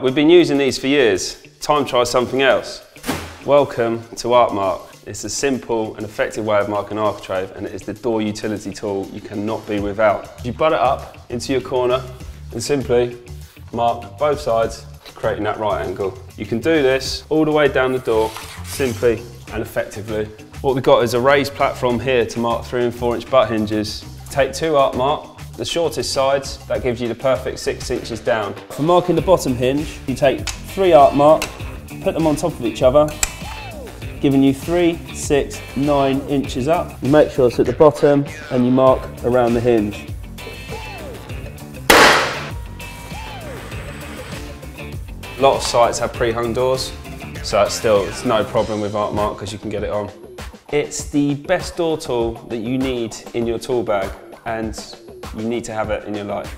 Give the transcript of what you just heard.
We've been using these for years. Time try something else. Welcome to Arkmark. It's a simple and effective way of marking architrave and it is the door utility tool you cannot be without. You butt it up into your corner and simply mark both sides, creating that right angle. You can do this all the way down the door, simply and effectively. What we've got is a raised platform here to mark three and four inch butt hinges. Take two Arkmark, the shortest sides, that gives you the perfect six inches down. For marking the bottom hinge, you take three Arkmark, put them on top of each other, giving you three, six, nine inches up. You make sure it's at the bottom and you mark around the hinge. A lot of sites have pre-hung doors, so it's still it's no problem with Arkmark because you can get it on. It's the best door tool that you need in your tool bag and you need to have it in your life.